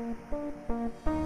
Música